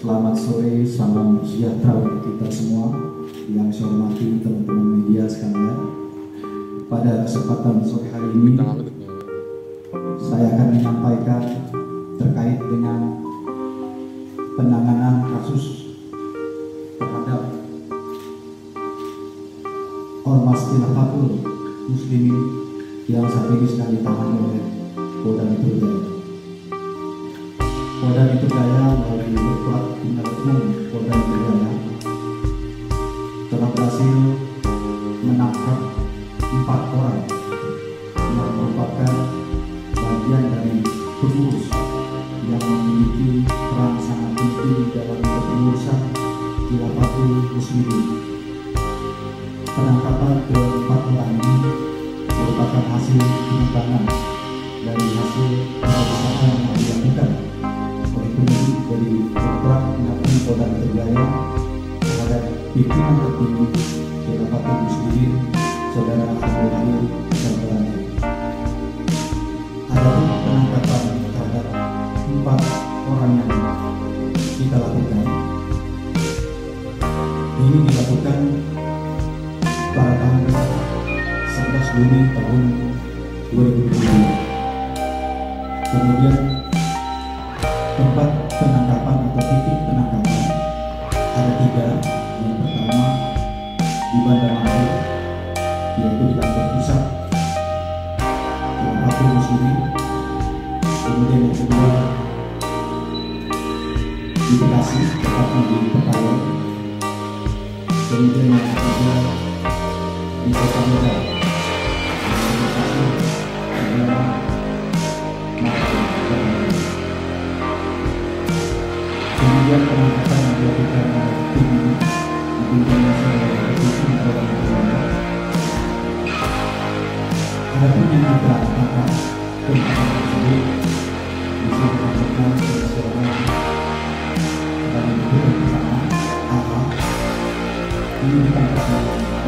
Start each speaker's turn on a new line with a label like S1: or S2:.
S1: Selamat sore, salam sejahtera untuk kita semua yang saya hormati teman-teman media sekalian. Pada kesempatan sore hari ini, saya akan menyampaikan terkait dengan penanganan kasus terhadap Ormas Khilafatul Muslimin yang saat ini sedang ditahan oleh Polda Metro Jaya. Polda Metro Jaya dalam kepengurusan Khilafatul Muslimin. Penangkapan keempat orang ini merupakan hasil pengembangan dari hasil pemeriksaan yang dilakukan oleh penyidik dari Tindak Umum Polda Metro Jaya terhadap pimpinan tertinggi Khilafatul Muslimin Saudara Abdul Halil Syambalani. Adapun penangkapan terhadap empat orang yang kita lakukan ini dilakukan pada tanggal 11 Juni tahun 2022. Kemudian tempat penangkapan atau titik penangkapan ada tiga. Yang pertama di Bandar Lampung, yaitu di kantor pusat Lampung Muslimin. Kemudian yang kedua Bekasi, tepatnya di Pekalongan. Kemudian yang ketiga di Kota adalah Kemudian penangkapan yang dilakukan Polda Metro Jaya. Adapun yang kita tersebut ini ditangkap